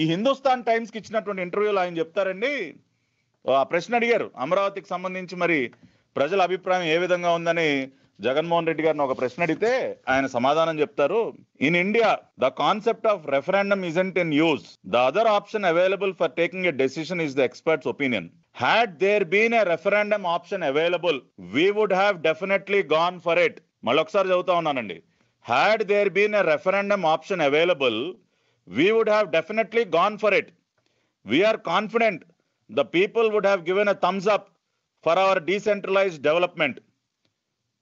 ఈ హిందుస్థాన్ టైమ్స్కి ఇచ్చినటువంటి ఇంటర్వ్యూలో ఆయన చెప్తారండి ఆ ప్రశ్న అడిగారు అమరావతికి సంబంధించి మరి ప్రజల అభిప్రాయం ఏ విధంగా ఉందని జగన్మోహన్ రెడ్డి గారిని ఒక ప్రశ్న అడిగితే ఆయన సమాధానం చెప్తారు. In India the concept of referendum isn't in use the other option available for taking a decision is the experts opinion had there been a referendum option available we would have definitely gone for it మళ్ళొకసారి చదువుతా ఉన్నానండి. Had there been a referendum option available We would have definitely gone for it we're confident the people would have given a thumbs up for our decentralised development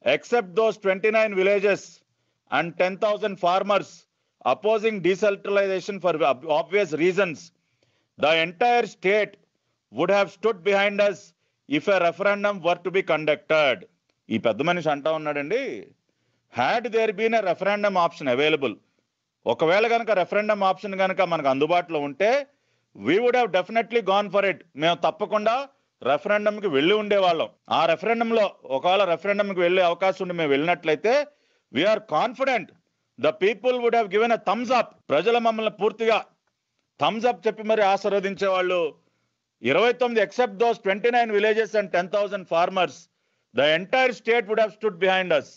except those 29 villages and 10,000 farmers opposing decentralization for ob- obvious reasons, the entire state would have stood behind us if a referendum were to be conducted. ఈ పెద్ద మనిషి అంటా ఉన్నాడండి had there been a referendum option available ఒకవేళ కనుక referendum option కనుక మనకు అందుబాటులో ఉంటే we would have definitely gone for it మేము తప్పకుండా రెఫరెండంకి వెళ్ళి ఉండేవాళ్ళం. ఆ రెఫరెండంలో ఒకవేళ రెఫరెండంకి వెళ్ళే అవకాశం ఉండి మేము వెళ్ళినట్లయితే we are confident the people would have given a thumbs up ప్రజలు మమ్మల్ని పూర్తిగా థమ్స్ అప్ చెప్పి మరి ఆశీర్వదించే వాళ్ళు ఇరవై తొమ్మిది except those twenty nine villages and ten thousand farmers the entire state would have stood behind us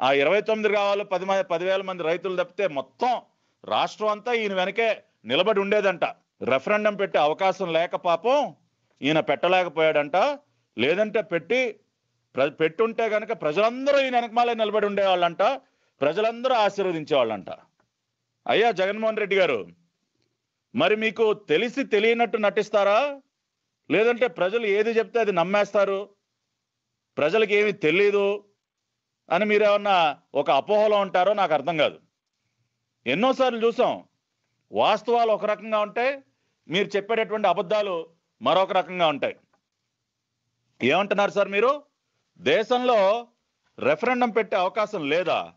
ఆ ఇరవై తొమ్మిది కావాలి పది మంది పదివేల మంది రైతులు తప్పితే మొత్తం రాష్ట్రం అంతా ఈయన వెనకే నిలబడి ఉండేదంట. రెఫరెండం పెట్టే అవకాశం లేక పాపం ఈయన పెట్టలేకపోయాడంట. లేదంటే పెట్టి ప్ర- పెట్టుంటే కనుక ప్రజలందరూ ఈయన వెనకమాలే నిలబడి ఉండేవాళ్ళంట. ప్రజలందరూ ఆశీర్వదించేవాళ్ళంట. అయ్యా జగన్మోహన్ రెడ్డి గారు మరి మీకు తెలిసి తెలియనట్టు నటిస్తారా? లేదంటే ప్రజలు ఏది చెప్తే అది నమ్మేస్తారు? ప్రజలకు ఏమీ తెలియదు అని మీరేమన్నా ఒక అపోహలో ఉంటారో నాకు అర్థం కాదు. ఎన్నోసార్లు చూసాం. వాస్తవాలు ఒక రకంగా ఉంటాయి. మీరు చెప్పేటటువంటి అబద్ధాలు మరొక రకంగా ఉంటాయి. ఏమంటున్నారు సార్ మీరు? దేశంలో రెఫరెండం పెట్టే అవకాశం లేదా?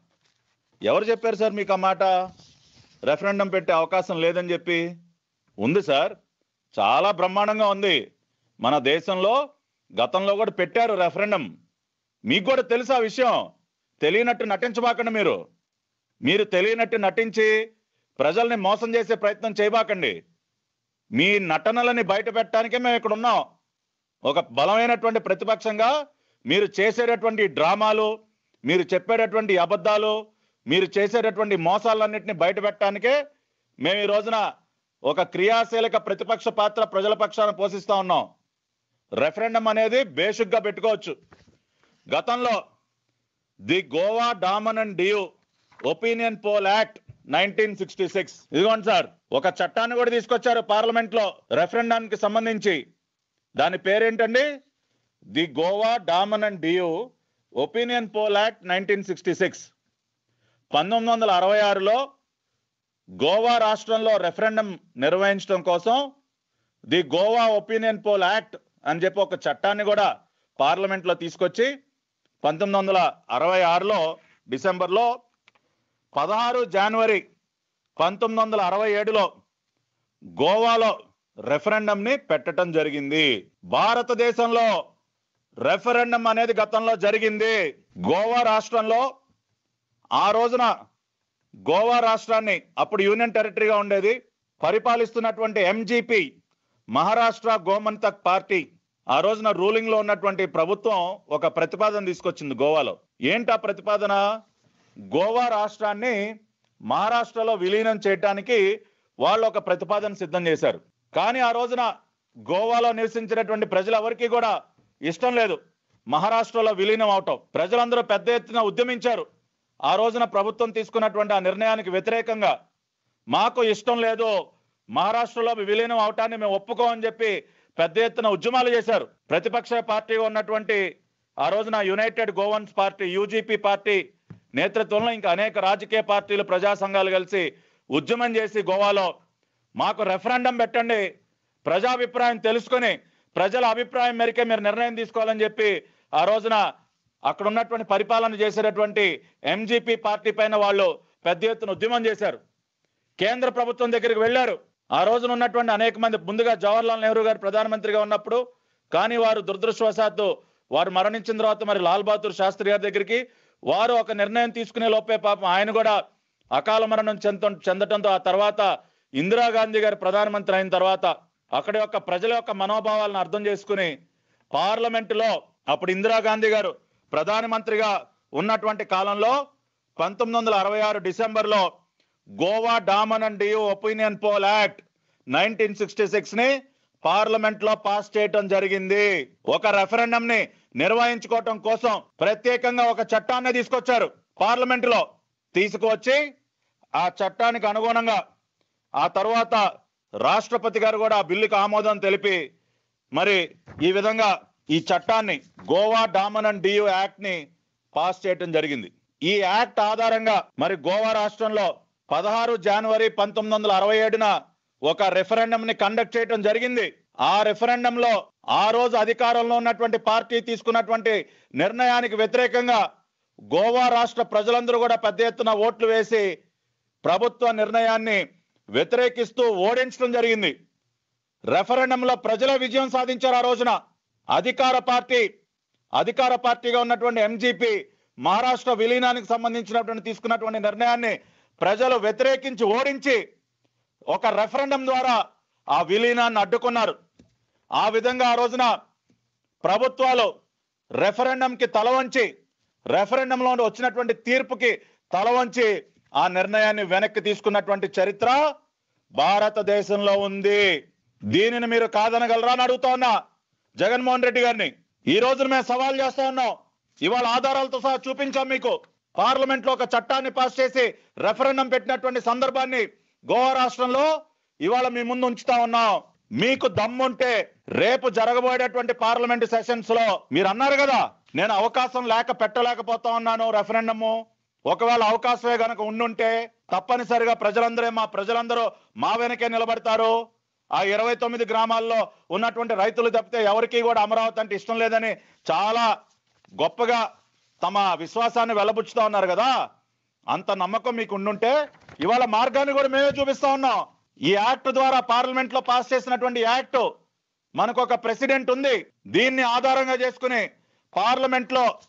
ఎవరు చెప్పారు సార్ మీకు ఆ మాట? రెఫరెండం పెట్టే అవకాశం లేదని చెప్పి? ఉంది సార్. చాలా బ్రహ్మాండంగా ఉంది. మన దేశంలో గతంలో కూడా పెట్టారు రెఫరెండం. మీకు కూడా తెలుసు ఆ విషయం? తెలియనట్టు నటించబాకండి మీరు. మీరు తెలియనట్టు నటించి ప్రజల్ని మోసం చేసే ప్రయత్నం చేయబాకండి. మీ నటనలని బయట పెట్టడానికే మేము ఇక్కడ ఉన్నాం. ఒక బలమైనటువంటి ప్రతిపక్షంగా మీరు చేసేటటువంటి డ్రామాలు మీరు చెప్పేటటువంటి అబద్ధాలు మీరు చేసేటటువంటి మోసాలన్నింటినీ బయట పెట్టడానికే మేము ఈ రోజున ఒక క్రియాశీలక ప్రతిపక్ష పాత్ర ప్రజల పక్షాన పోషిస్తా ఉన్నాం. రెఫరెండం అనేది బేసిక్గా పెట్టుకోవచ్చు. గతంలో the Goa Daman and opinion poll act nineteen sixty six. ఇదిగోండి సార్ ఒక చట్టాన్ని కూడా తీసుకొచ్చారు పార్లమెంట్లో రెఫరెండానికి సంబంధించి. దాని పేరేంటండి? The Goa Daman and Diu opinion poll act nineteen sixty six. పంతొమ్మిది వందల అరవై ఆరులో గోవా రాష్ట్రంలో రెఫరెండం నిర్వహించడం కోసం the Goa opinion poll act అని చెప్పి ఒక చట్టాన్ని కూడా పార్లమెంట్లో తీసుకొచ్చి పంతొమ్మిది వందల అరవై ఆరులో డిసెంబర్లో పదహారు జనవరి పంతొమ్మిది వందల అరవై ఏడులో గోవాలో రెఫరెండంని పెట్టడం జరిగింది. భారతదేశంలో రెఫరెండం అనేది గతంలో జరిగింది. గోవా రాష్ట్రంలో ఆ రోజున గోవా రాష్ట్రాన్ని అప్పుడు యూనియన్ టెరిటరీగా ఉండేది. పరిపాలిస్తున్నటువంటి ఎంజీపీ మహారాష్ట్ర గోమంతక్ పార్టీ ఆ రోజున రూలింగ్లో ఉన్నటువంటి ప్రభుత్వం ఒక ప్రతిపాదన తీసుకొచ్చింది గోవాలో. ఏంటా ప్రతిపాదన? గోవా రాష్ట్రాన్ని మహారాష్ట్రలో విలీనం చేయటానికి వాళ్ళు ఒక ప్రతిపాదన సిద్ధం చేశారు. కానీ ఆ రోజున గోవాలో నివసించినటువంటి ప్రజలెవరికీ కూడా ఇష్టం లేదు. మహారాష్ట్రలో విలీనం అవటం. ప్రజలందరూ పెద్ద ఎత్తున ఉద్యమించారు. ఆ రోజున ప్రభుత్వం తీసుకున్నటువంటి ఆ నిర్ణయానికి వ్యతిరేకంగా మాకు ఇష్టం లేదు. మహారాష్ట్రలో విలీనం అవటాన్ని మేము ఒప్పుకోమని చెప్పి పెద్ద ఎత్తున ఉద్యమాలు చేశారు. ప్రతిపక్ష పార్టీ ఉన్నటువంటి ఆ రోజున united Goans party UGP party నేతృత్వంలో ఇంకా అనేక రాజకీయ పార్టీలు ప్రజా సంఘాలు కలిసి ఉద్యమం చేసి గోవాలో మాకు రెఫరెండం పెట్టండి. ప్రజాభిప్రాయం తెలుసుకొని ప్రజల అభిప్రాయం మేరకే మీరు నిర్ణయం తీసుకోవాలని చెప్పి ఆ రోజున అక్కడ ఉన్నటువంటి పరిపాలన చేసేటటువంటి ఎంజీపీ పార్టీ పైన వాళ్ళు పెద్ద ఎత్తున ఉద్యమం చేశారు. కేంద్ర ప్రభుత్వం దగ్గరికి వెళ్ళారు. ఆ రోజున ఉన్నటువంటి అనేక మంది ముందుగా జవహర్లాల్ నెహ్రూ గారు ప్రధానమంత్రిగా ఉన్నప్పుడు కానీ వారు దురదృష్టవశాత్తు వారు మరణించిన తర్వాత మరి లాల్ బహదూర్ శాస్త్రి గారి దగ్గరికి వారు ఒక నిర్ణయం తీసుకునే లోపే పాపం ఆయన కూడా అకాల మరణం చెంద చెందటంతో ఆ తర్వాత ఇందిరాగాంధీ గారు ప్రధానమంత్రి అయిన తర్వాత అక్కడ యొక్క ప్రజల యొక్క మనోభావాలను అర్థం చేసుకుని పార్లమెంటులో అప్పుడు ఇందిరాగాంధీ గారు ప్రధానమంత్రిగా ఉన్నటువంటి కాలంలో పంతొమ్మిది వందల అరవై ఆరు డిసెంబర్లో Goa Daman and Diu opinion poll act nineteen sixty సిక్స్ని పార్లమెంట్లో పాస్ చేయటం జరిగింది. ఒక రెఫరెండం ని నిర్వహించుకోవటం కోసం ప్రత్యేకంగా ఒక చట్టాన్ని తీసుకొచ్చారు పార్లమెంట్లో. తీసుకువచ్చి ఆ చట్టానికి అనుగుణంగా ఆ తర్వాత రాష్ట్రపతి గారు కూడా ఆ బిల్లుకి ఆమోదం తెలిపి మరి ఈ విధంగా ఈ చట్టాన్ని గోవా డామన్ అండ్ డియు యాక్ట్ని పాస్ చేయటం జరిగింది. ఈ యాక్ట్ ఆధారంగా మరి గోవా రాష్ట్రంలో పదహారు జనవరి పంతొమ్మిది వందల అరవై ఏడున ఒక రెఫరెండం ని కండక్ట్ చేయటం జరిగింది. ఆ రెఫరెండంలో ఆ రోజు అధికారంలో ఉన్నటువంటి పార్టీ తీసుకున్నటువంటి నిర్ణయానికి వ్యతిరేకంగా గోవా రాష్ట్ర ప్రజలందరూ కూడా పెద్ద ఎత్తున ఓట్లు వేసి ప్రభుత్వ నిర్ణయాన్ని వ్యతిరేకిస్తూ ఓడించడం జరిగింది. రెఫరెండంలో ప్రజల విజయం సాధించారు ఆ రోజున. అధికార పార్టీ అధికార పార్టీగా ఉన్నటువంటి ఎంజీపీ మహారాష్ట్ర విలీనానికి సంబంధించినటువంటి తీసుకున్నటువంటి నిర్ణయాన్ని ప్రజలు వ్యతిరేకించి ఓడించి ఒక రెఫరెండం ద్వారా ఆ విలీనాన్ని అడ్డుకున్నారు. ఆ విధంగా ఆ రోజున ప్రభుత్వాలు రెఫరెండంకి తలవంచి రెఫరెండంలో వచ్చినటువంటి తీర్పుకి తలవంచి ఆ నిర్ణయాన్ని వెనక్కి తీసుకున్నటువంటి చరిత్ర భారతదేశంలో ఉంది. దీనిని మీరు కాదనగలరా అని అడుగుతా ఉన్నా జగన్మోహన్ రెడ్డి గారిని. ఈ రోజున మేము సవాల్ చేస్తా ఉన్నాం. ఇవాళ ఆధారాలతో సహా చూపించాం మీకు. పార్లమెంట్లో ఒక చట్టాన్ని పాస్ చేసి రెఫరెండం పెట్టినటువంటి సందర్భాన్ని గోవా రాష్ట్రంలో ఇవాళ మీ ముందు ఉంచుతా ఉన్నాం. మీకు దమ్ముంటే రేపు జరగబోయేటటువంటి పార్లమెంట్ సెషన్స్లో మీరు అన్నారు కదా నేను అవకాశం లేక పెట్టలేకపోతా ఉన్నాను రెఫరెండము. ఒకవేళ అవకాశమే గనక ఉండుంటే తప్పనిసరిగా ప్రజలందరే మా ప్రజలందరూ మా వెనకే నిలబడతారు. ఆ ఇరవై తొమ్మిది గ్రామాల్లో ఉన్నటువంటి రైతులు తప్పితే ఎవరికీ కూడా అమరావతి అంటే ఇష్టం లేదని చాలా గొప్పగా తమ విశ్వాసాన్ని వెలబుచ్చుతా ఉన్నారు కదా? అంత నమ్మకం మీకు ఉండుంటే ఇవాళ మార్గాన్ని కూడా మేమే చూపిస్తా ఉన్నాం. ఈ యాక్ట్ ద్వారా పార్లమెంట్లో పాస్ చేసినటువంటి యాక్ట్ మనకు ఒక ప్రెసిడెంట్ ఉంది. దీన్ని ఆధారంగా చేసుకుని పార్లమెంట్లో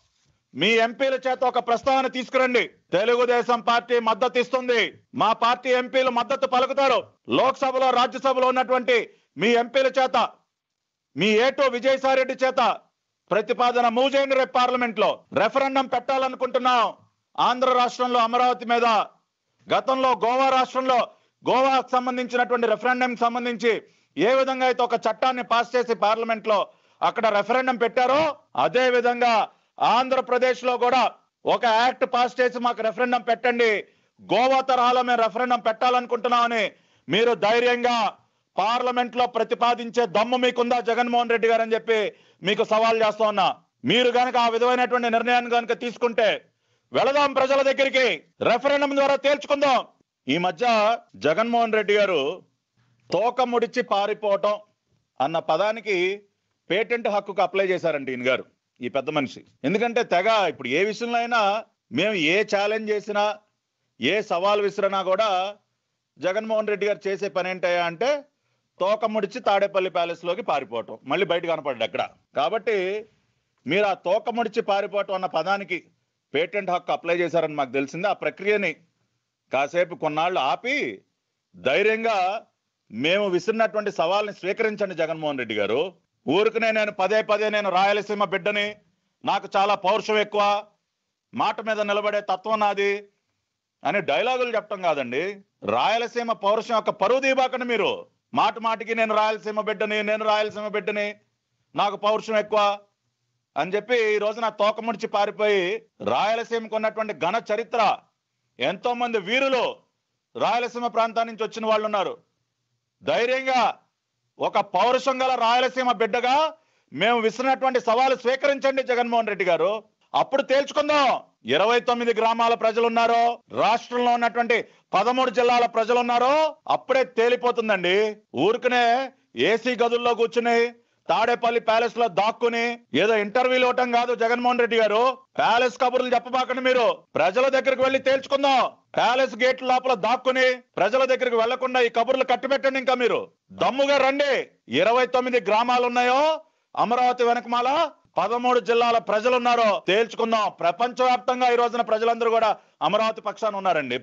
మీ ఎంపీల చేత ఒక ప్రస్తావన తీసుకురండి. తెలుగుదేశం పార్టీ మద్దతు ఇస్తుంది. మా పార్టీ ఎంపీలు మద్దతు పలుకుతారు. లోక్సభలో రాజ్యసభలో ఉన్నటువంటి మీ ఎంపీల చేత మీ ఏటో విజయసాయి రెడ్డి చేత ప్రతిపాదన మూవ్ చేయండి రేపు పార్లమెంట్లో రెఫరెండం పెట్టాలనుకుంటున్నాం. ఆంధ్ర రాష్ట్రంలో అమరావతి మీద గతంలో గోవా రాష్ట్రంలో గోవాకు సంబంధించినటువంటి రెఫరెండం సంబంధించి ఏ విధంగా అయితే ఒక చట్టాన్ని పాస్ చేసి పార్లమెంట్లో అక్కడ రెఫరెండం పెట్టారో అదే విధంగా ఆంధ్రప్రదేశ్లో కూడా ఒక యాక్ట్ పాస్ చేసి మాకు రెఫరెండం పెట్టండి. గోవా తరహాలో మేము రెఫరెండం పెట్టాలనుకుంటున్నామని మీరు ధైర్యంగా పార్లమెంట్లో ప్రతిపాదించే దమ్ము మీకుందా జగన్మోహన్ రెడ్డి గారు అని చెప్పి మీకు సవాల్ చేస్తా ఉన్నా. మీరు గనక ఆ విధమైనటువంటి నిర్ణయాన్ని కనుక తీసుకుంటే వెళదాం ప్రజల దగ్గరికి. రెఫరెండం ద్వారా తేల్చుకుందాం. ఈ మధ్య జగన్మోహన్ రెడ్డి గారు తోక ముడిచి పారిపోవటం అన్న పదానికి పేటెంట్ హక్కుకు అప్లై చేశారండి ఈయన గారు ఈ పెద్ద మనిషి. ఎందుకంటే తెగ ఇప్పుడు ఏ విషయంలో అయినా మేము ఏ ఛాలెంజ్ చేసినా ఏ సవాల్ విసిరినా కూడా జగన్మోహన్ రెడ్డి గారు చేసే పని ఏంటయ్యా అంటే తోక ముడిచి తాడేపల్లి ప్యాలెస్లోకి పారిపోవటం. మళ్ళీ బయట కనపడ్డాడు అక్కడ. కాబట్టి మీరు ఆ తోక ముడిచి పారిపోవటం అన్న పదానికి పేటెంట్ హక్కు అప్లై చేశారని మాకు తెలిసింది. ఆ ప్రక్రియని కాసేపు కొన్నాళ్ళు ఆపి ధైర్యంగా మేము విసిరినటువంటి సవాల్ని స్వీకరించండి జగన్మోహన్ రెడ్డి గారు. ఊరికనే నేను పదే పదే నేను రాయలసీమ బిడ్డని నాకు చాలా పౌరుషం ఎక్కువ మాట మీద నిలబడే తత్వం నాది అని డైలాగులు చెప్పడం కాదండి. రాయలసీమ పౌరుషం యొక్క పరువు దీబాకండి మీరు. మాట మాటికి నేను రాయలసీమ బిడ్డని నేను రాయలసీమ బిడ్డని నాకు పౌరుషం ఎక్కువ అని చెప్పి ఈ నా తోక ముడిచి పారిపోయి రాయలసీమకు ఉన్నటువంటి ఘన చరిత్ర ఎంతో మంది వీరులు రాయలసీమ ప్రాంతం నుంచి వచ్చిన వాళ్ళు ఉన్నారు. ధైర్యంగా ఒక పౌరుషం గల రాయలసీమ బిడ్డగా మేము విసిరినటువంటి సవాలు స్వీకరించండి జగన్మోహన్ రెడ్డి గారు. అప్పుడు తేల్చుకుందాం. ఇరవై తొమ్మిది గ్రామాల ప్రజలున్నారో రాష్ట్రంలో ఉన్నటువంటి పదమూడు జిల్లాల ప్రజలున్నారో అప్పుడే తేలిపోతుందండి. ఊరికనే ఏసీ గదుల్లో కూర్చుని తాడేపల్లి ప్యాలెస్లో దాక్కుని ఏదో ఇంటర్వ్యూలు ఇవ్వటం కాదు జగన్మోహన్ రెడ్డి గారు. ప్యాలెస్ కబుర్లు చెప్పబాకండి మీరు. ప్రజల దగ్గరికి వెళ్ళి తేల్చుకుందాం. ప్యాలెస్ గేట్ లోపల దాక్కుని ప్రజల దగ్గరికి వెళ్ళకుండా ఈ కబుర్లు కట్టిపెట్టండి ఇంకా మీరు. దమ్ముగా రండి. ఇరవై తొమ్మిది గ్రామాలు ఉన్నాయో అమరావతి వెనకమాల పదమూడు జిల్లాల ప్రజలున్నారో తేల్చుకుందాం. తేల్చుకుందాం ప్రపంచవ్యాప్తంగా ఈ రోజున ప్రజలందరూ కూడా అమరావతి పక్షాన ఉన్నారండి.